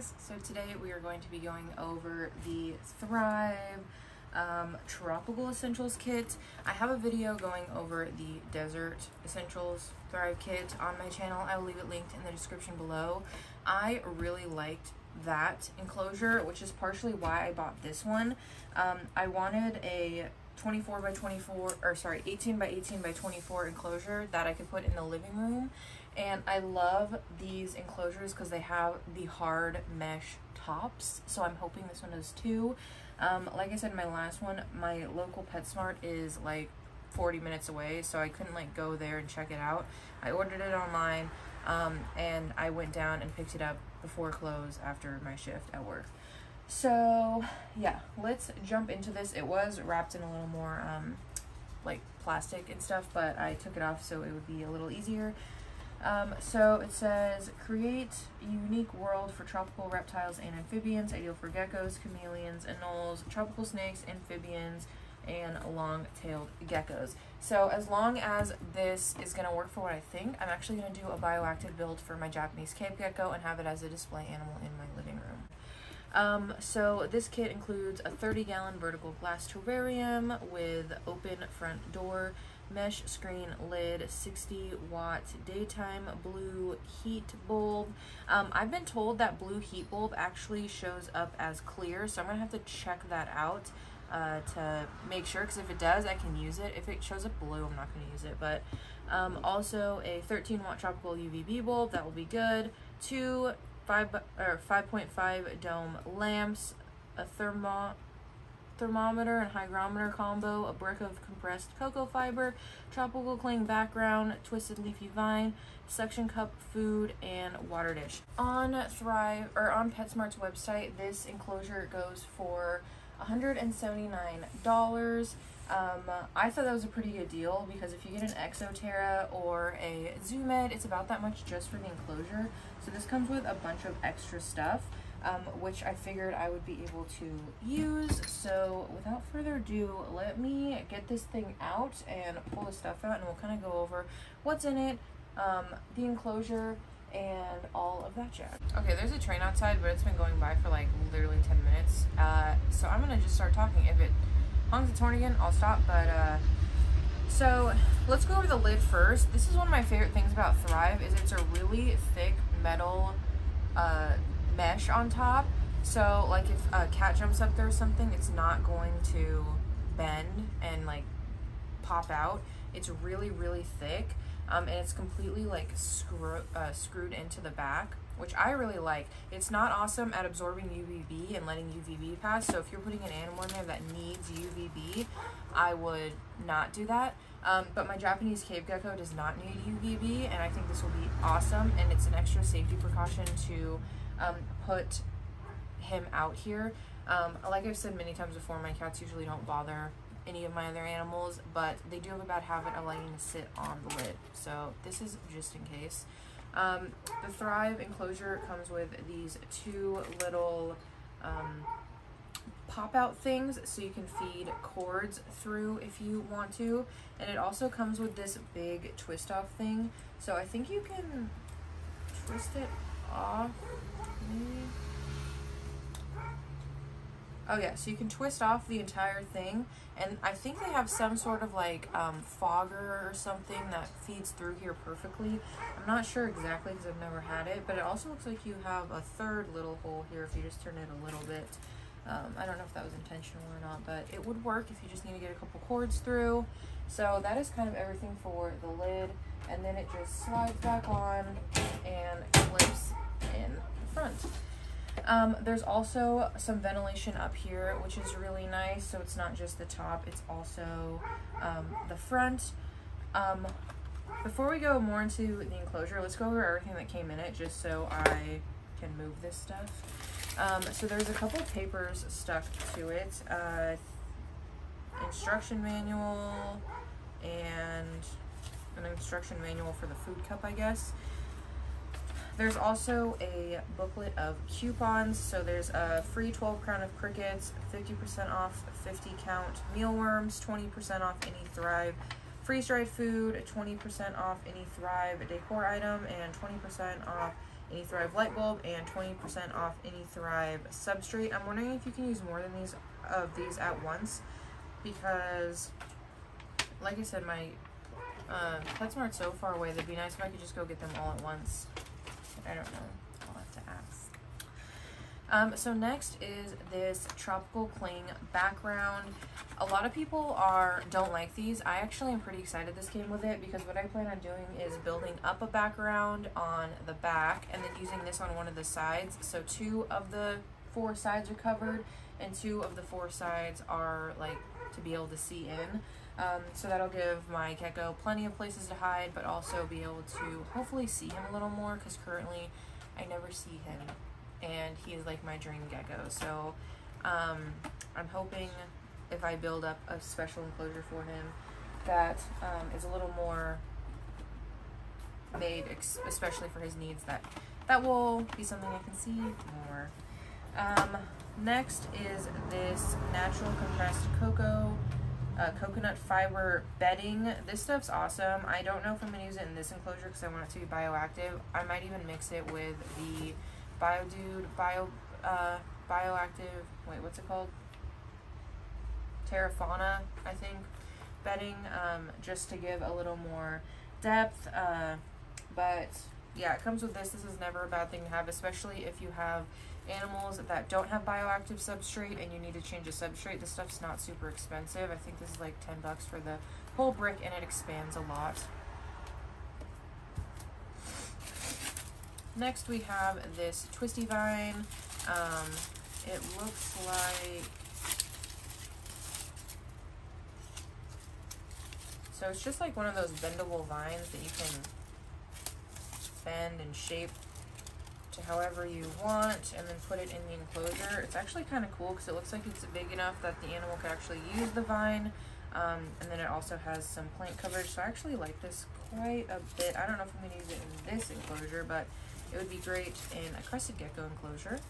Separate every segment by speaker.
Speaker 1: guys, so today we are going to be going over the Thrive um, Tropical Essentials Kit. I have a video going over the Desert Essentials Thrive Kit on my channel. I will leave it linked in the description below. I really liked that enclosure, which is partially why I bought this one. Um, I wanted a 24 by 24, or sorry, 18 by 18 by 24 enclosure that I could put in the living room and I love these enclosures because they have the hard mesh tops. So I'm hoping this one does too. Um, like I said my last one, my local PetSmart is like 40 minutes away. So I couldn't like go there and check it out. I ordered it online um, and I went down and picked it up before close after my shift at work. So yeah, let's jump into this. It was wrapped in a little more um, like plastic and stuff, but I took it off so it would be a little easier. Um, so it says, create unique world for tropical reptiles and amphibians, ideal for geckos, chameleons, anoles, tropical snakes, amphibians, and long-tailed geckos. So as long as this is going to work for what I think, I'm actually going to do a bioactive build for my Japanese cave gecko and have it as a display animal in my living room. Um, so this kit includes a 30 gallon vertical glass terrarium with open front door, mesh screen lid 60 watt daytime blue heat bulb. Um, I've been told that blue heat bulb actually shows up as clear so I'm gonna have to check that out uh, to make sure because if it does I can use it. If it shows up blue I'm not gonna use it but um, also a 13 watt tropical UVB bulb that will be good. Two 5 or 5.5 dome lamps a thermo thermometer and hygrometer combo, a brick of compressed cocoa fiber, tropical cling background, twisted leafy vine, suction cup food, and water dish. On Thrive or on PetSmart's website, this enclosure goes for $179. Um, I thought that was a pretty good deal because if you get an Exo Terra or a Zoo Med, it's about that much just for the enclosure. So this comes with a bunch of extra stuff um, which I figured I would be able to use. So without further ado, let me get this thing out and pull the stuff out and we'll kind of go over what's in it, um, the enclosure, and all of that jazz. Okay, there's a train outside, but it's been going by for like literally 10 minutes. Uh, so I'm gonna just start talking. If it honks its horn again, I'll stop, but uh, so let's go over the lid first. This is one of my favorite things about Thrive is it's a really thick metal uh, mesh on top. So like if a cat jumps up there or something, it's not going to bend and like pop out. It's really, really thick. Um, and it's completely like screw, uh, screwed into the back, which I really like. It's not awesome at absorbing UVB and letting UVB pass. So if you're putting an animal in there that needs UVB, I would not do that. Um, but my Japanese cave gecko does not need UVB, and I think this will be awesome. And it's an extra safety precaution to um, put him out here. Um, like I've said many times before, my cats usually don't bother any of my other animals, but they do have a bad habit of liking to sit on the lid. So this is just in case. Um, the Thrive enclosure comes with these two little um, pop-out things so you can feed cords through if you want to. And it also comes with this big twist-off thing. So I think you can twist it off Oh yeah, so you can twist off the entire thing, and I think they have some sort of like um, fogger or something that feeds through here perfectly. I'm not sure exactly because I've never had it, but it also looks like you have a third little hole here if you just turn it a little bit. Um, I don't know if that was intentional or not, but it would work if you just need to get a couple cords through. So that is kind of everything for the lid, and then it just slides back on and clips in the front. Um, there's also some ventilation up here, which is really nice. So it's not just the top, it's also um, the front. Um, before we go more into the enclosure, let's go over everything that came in it just so I can move this stuff. Um, so there's a couple papers stuck to it. Uh, instruction manual and an instruction manual for the food cup, I guess. There's also a booklet of coupons. So there's a free 12 crown of crickets, 50% off 50 count mealworms, 20% off any Thrive freeze dried food, 20% off any Thrive decor item, and 20% off any Thrive light bulb and 20% off any Thrive substrate. I'm wondering if you can use more than these of these at once because like I said, my uh, PetSmart's so far away. That'd be nice if I could just go get them all at once. I don't know. I'll have to ask. Um, so next is this tropical cling background. A lot of people are don't like these. I actually am pretty excited this came with it because what I plan on doing is building up a background on the back and then using this on one of the sides. So two of the four sides are covered and two of the four sides are like to be able to see in. Um, so that'll give my gecko plenty of places to hide, but also be able to hopefully see him a little more because currently I never see him and he's like my dream gecko. So um, I'm hoping if I build up a special enclosure for him that um, is a little more made especially for his needs that that will be something I can see more. Um, next is this natural compressed cocoa uh, coconut fiber bedding. This stuff's awesome. I don't know if I'm going to use it in this enclosure because I want it to be bioactive. I might even mix it with the Biodude Bio uh, Bioactive, wait, what's it called? Terrafauna, I think, bedding, um, just to give a little more depth. Uh, but yeah, it comes with this. This is never a bad thing to have, especially if you have animals that don't have bioactive substrate and you need to change a substrate. This stuff's not super expensive. I think this is like 10 bucks for the whole brick and it expands a lot. Next we have this twisty vine. Um, it looks like So it's just like one of those bendable vines that you can bend and shape to however you want and then put it in the enclosure. It's actually kind of cool because it looks like it's big enough that the animal can actually use the vine. Um, and then it also has some plant coverage. So I actually like this quite a bit. I don't know if I'm going to use it in this enclosure, but it would be great in a crested gecko enclosure.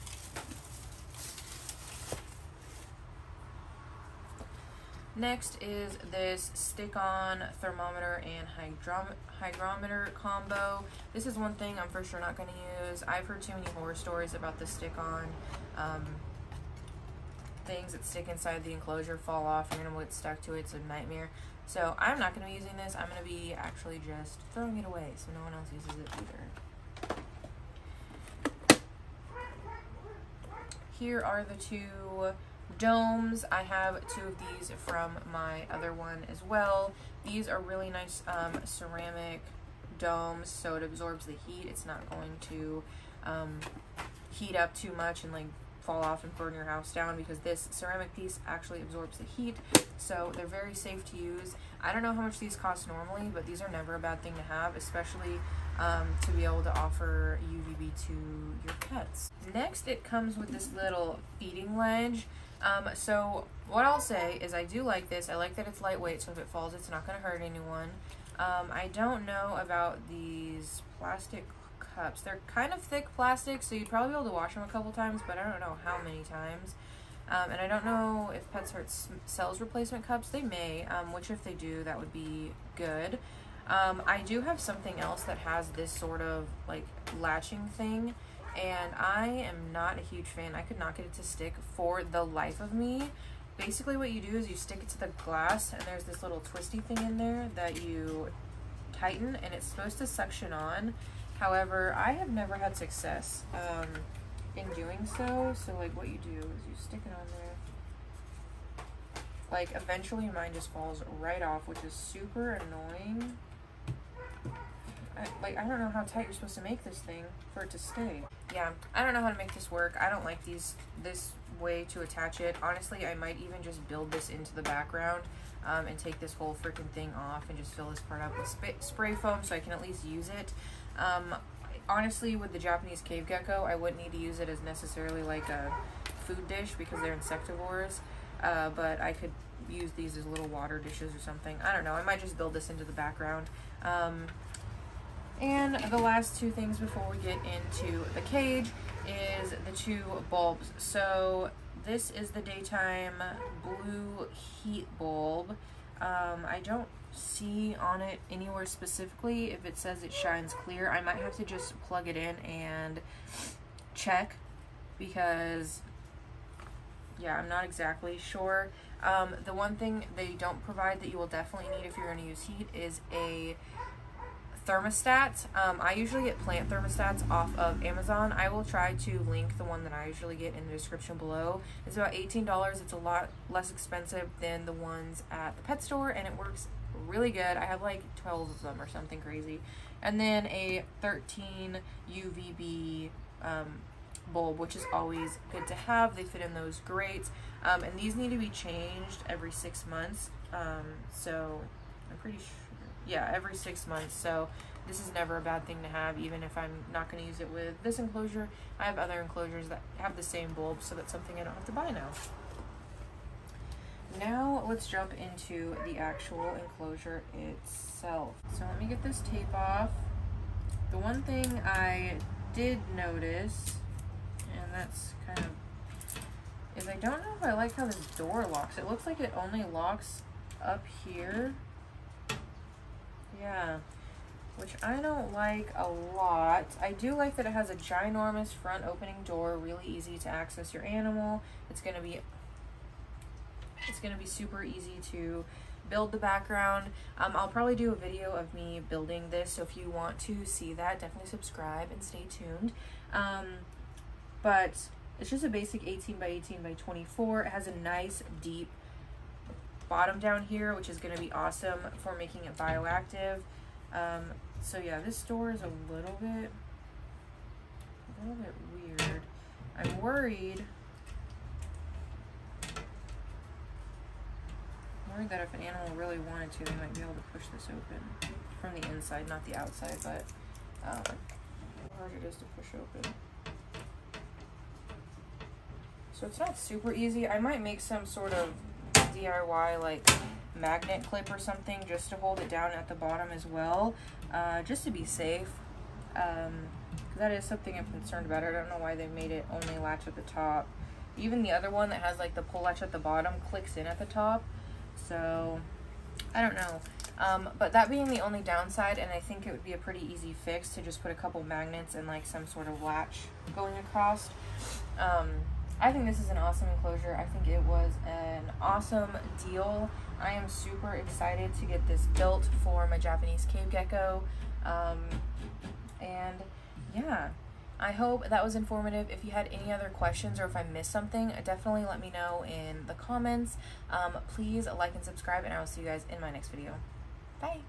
Speaker 1: Next is this stick-on thermometer and hygrometer combo. This is one thing I'm for sure not going to use. I've heard too many horror stories about the stick-on um, things that stick inside the enclosure fall off. You're going to get stuck to it. It's a nightmare. So I'm not going to be using this. I'm going to be actually just throwing it away so no one else uses it either. Here are the two domes. I have two of these from my other one as well. These are really nice um, ceramic domes, so it absorbs the heat. It's not going to um, heat up too much and like fall off and burn your house down because this ceramic piece actually absorbs the heat so they're very safe to use i don't know how much these cost normally but these are never a bad thing to have especially um, to be able to offer UVB to your pets. Next, it comes with this little feeding ledge. Um, so what I'll say is I do like this. I like that it's lightweight, so if it falls, it's not going to hurt anyone. Um, I don't know about these plastic cups. They're kind of thick plastic, so you'd probably be able to wash them a couple times, but I don't know how many times. Um, and I don't know if PetSmart sells replacement cups. They may, um, which if they do, that would be good. Um, I do have something else that has this sort of like latching thing and I am not a huge fan. I could not get it to stick for the life of me. Basically what you do is you stick it to the glass and there's this little twisty thing in there that you tighten and it's supposed to suction on. However, I have never had success um, in doing so. So like what you do is you stick it on there. Like eventually mine just falls right off, which is super annoying. I, like, I don't know how tight you're supposed to make this thing for it to stay. Yeah, I don't know how to make this work. I don't like these this way to attach it. Honestly, I might even just build this into the background um, and take this whole freaking thing off and just fill this part up with sp spray foam so I can at least use it. Um, honestly, with the Japanese cave gecko, I wouldn't need to use it as necessarily like a food dish because they're insectivores. Uh, but I could use these as little water dishes or something. I don't know. I might just build this into the background. Um, and the last two things before we get into the cage is the two bulbs. So this is the daytime blue heat bulb. Um, I don't see on it anywhere specifically if it says it shines clear. I might have to just plug it in and check because yeah, I'm not exactly sure. Um, the one thing they don't provide that you will definitely need if you're going to use heat is a thermostat. Um, I usually get plant thermostats off of Amazon. I will try to link the one that I usually get in the description below. It's about $18. It's a lot less expensive than the ones at the pet store and it works really good. I have like 12 of them or something crazy. And then a 13 UVB um, bulb, which is always good to have. They fit in those great. Um, and these need to be changed every six months. Um, so I'm pretty sure, yeah, every six months. So this is never a bad thing to have, even if I'm not going to use it with this enclosure. I have other enclosures that have the same bulb, so that's something I don't have to buy now. Now let's jump into the actual enclosure itself. So let me get this tape off. The one thing I did notice, and that's kind of, is I don't know if I like how this door locks. It looks like it only locks up here. Yeah, which I don't like a lot. I do like that it has a ginormous front opening door, really easy to access your animal. It's to be it's to be super easy to build the background. Um, I'll probably do a video of me building this, so if you want to see that, definitely subscribe and stay tuned. Um, but it's just a basic 18 by 18 by 24. It has a nice deep bottom down here, which is going to be awesome for making it bioactive. Um, so yeah, this door is a little bit, a little bit weird. I'm worried worried that if an animal really wanted to, they might be able to push this open from the inside, not the outside, but um, how hard it is to push open. So it's not super easy. I might make some sort of DIY like magnet clip or something just to hold it down at the bottom as well, uh, just to be safe. Um, that is something I'm concerned about. I don't know why they made it only latch at the top. Even the other one that has like the pull latch at the bottom clicks in at the top. So, I don't know. Um, but that being the only downside, and I think it would be a pretty easy fix to just put a couple magnets and like some sort of latch going across. Um, I think this is an awesome enclosure. I think it was an awesome deal. I am super excited to get this built for my Japanese cave gecko. Um, and yeah. I hope that was informative. If you had any other questions or if I missed something, definitely let me know in the comments. Um, please like and subscribe, and I will see you guys in my next video. Bye.